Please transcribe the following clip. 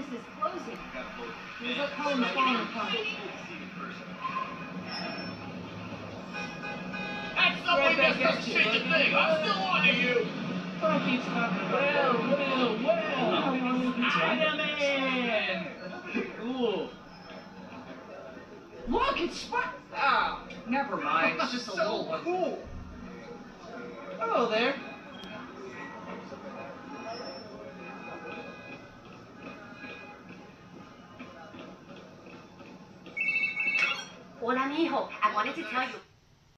business is closing. He's like calling the phone and calling. That subway doesn't change a thing. I'm still on to you. Fuck keeps talking. Well, well, well. Spider-Man. Ooh. Look, it's Spot. Ah, never mind. It's just a so little one. cool. Hello there. Hola, mijo. I wanted to tell you.